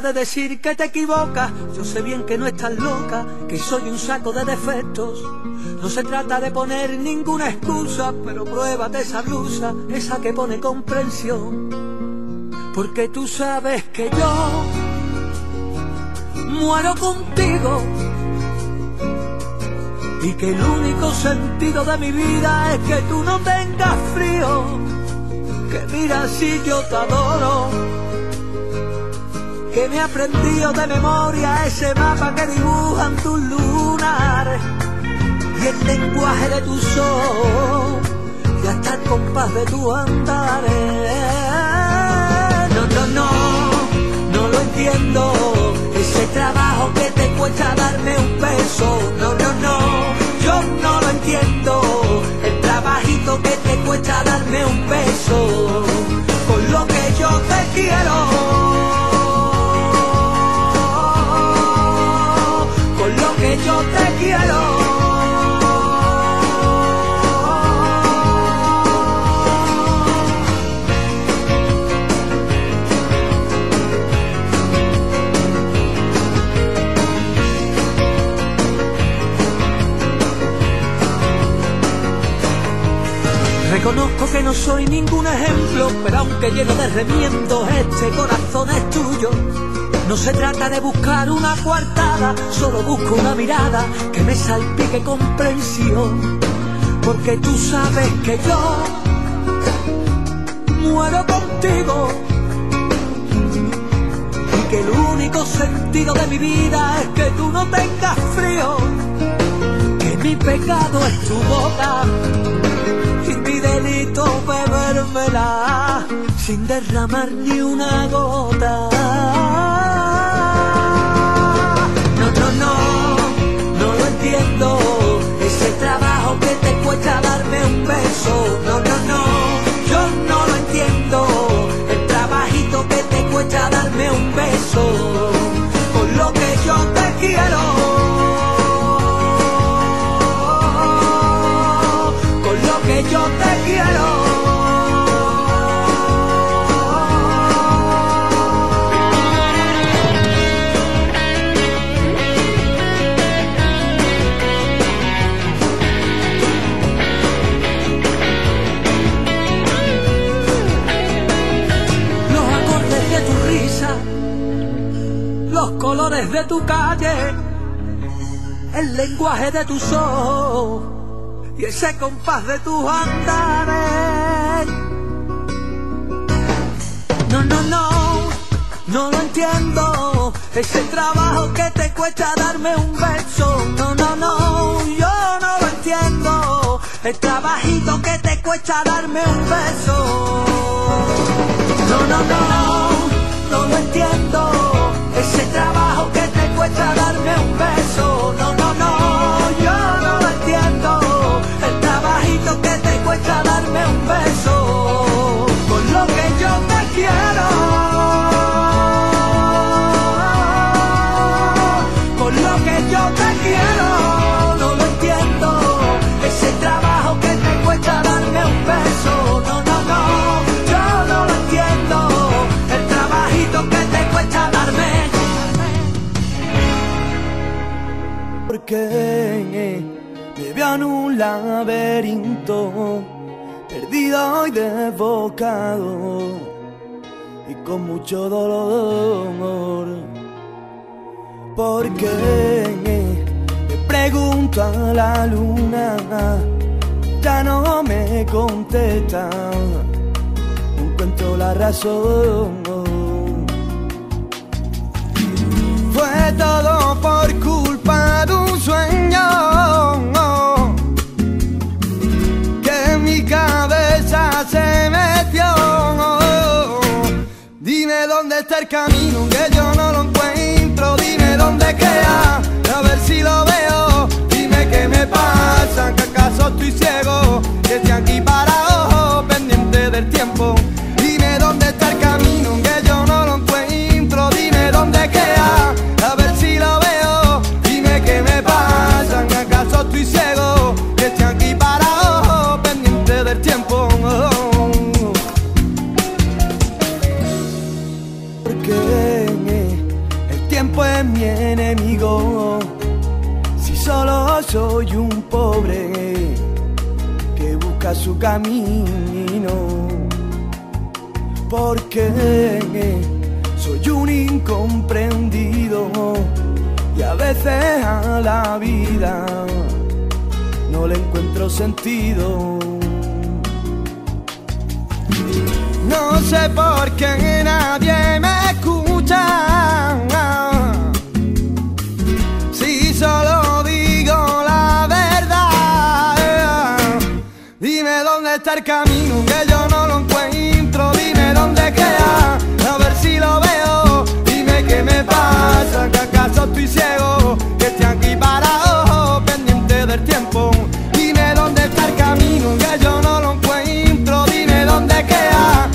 de decir que te equivocas, yo sé bien que no estás loca, que soy un saco de defectos. No se trata de poner ninguna excusa, pero pruébate esa blusa, esa que pone comprensión. Porque tú sabes que yo muero contigo y que el único sentido de mi vida es que tú no tengas frío, que mira si yo te adoro, que me he aprendido de memoria ese mapa que dibujan tus lunares y el lenguaje de tus ojos y hasta el compás de tu andares. No, no, no, no lo entiendo, ese trabajo que te cuesta darme un beso, no, no, no, yo no lo entiendo, el trabajito que te cuesta darme un beso, no soy ningún ejemplo, pero aunque lleno de remiendos, este corazón es tuyo. No se trata de buscar una coartada, solo busco una mirada que me salpique comprensión. Porque tú sabes que yo muero contigo y que el único sentido de mi vida es que tú no tengas frío, que mi pecado es tu boca mi delito bebérmela sin derramar ni una gota. No, no, no, no lo entiendo. Ese trabajo que te cuesta darme un beso. No, no, no, yo no lo entiendo. El trabajito que te cuesta darme un beso. Tu calle, el lenguaje de tus ojos y ese compás de tus andares. No, no, no, no lo entiendo. Ese trabajo que te cuesta darme un beso. No, no, no, yo no lo entiendo. El trabajito que te cuesta darme un beso. No, no, no, no lo entiendo. Ese porque me veo en un laberinto, perdido y desbocado, y con mucho dolor. Porque le pregunto a la luna, ya no me contesta, encuentro la razón. estoy ciego, desde aquí para ojo, pendiente del tiempo. Dime dónde está el camino, que yo no lo encuentro, dime dónde queda, a ver si lo veo, dime qué me pasa, acaso estoy ciego, desde aquí para ojo, pendiente del tiempo. Porque el tiempo es mi enemigo, si solo soy un pobre su camino, porque soy un incomprendido y a veces a la vida no le encuentro sentido. No sé por qué nadie me escucha. Dime dónde está el camino, que yo no lo encuentro. Dime dónde queda, a ver si lo veo. Dime qué me pasa, que acaso estoy ciego. Que estoy aquí parado, pendiente del tiempo. Dime dónde está el camino, que yo no lo encuentro. Dime dónde queda,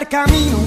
dónde está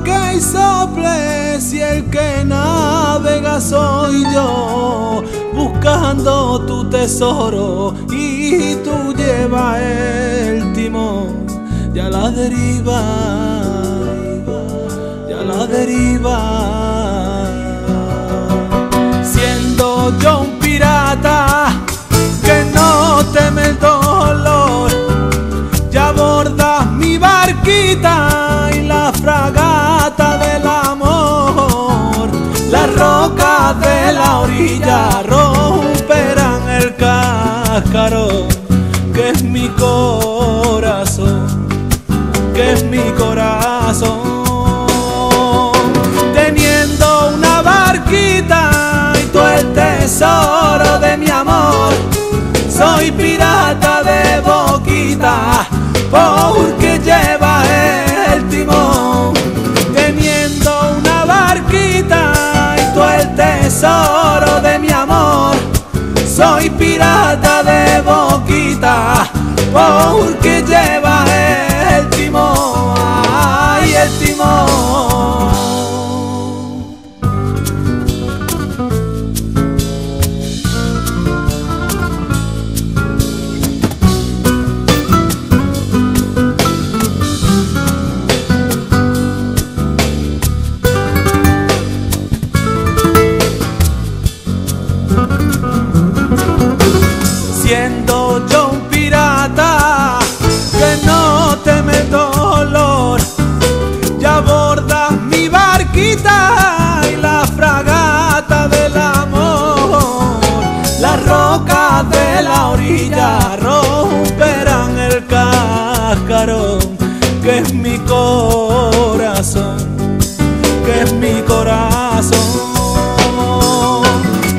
que sople si el que navega soy yo, buscando tu tesoro y tú llevas el timón, ya la deriva, ya la deriva. Siendo yo un pirata que no teme corazón teniendo una barquita y tú el tesoro de mi amor. Soy pirata de boquita porque lleva el timón. Teniendo una barquita y tú el tesoro de mi amor. Soy pirata de boquita porque lleva el timón. El timón. Y la fragata del amor. Las rocas de la orilla romperán el cascarón que es mi corazón, que es mi corazón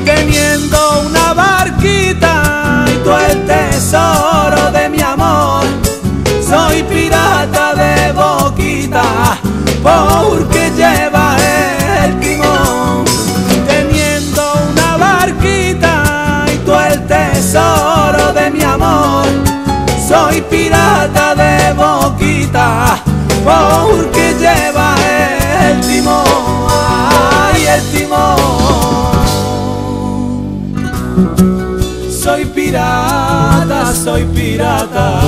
teniendo una barquita y tú el tesoro de boquita, porque lleva el timón, ay, el timón. Soy pirata, soy pirata.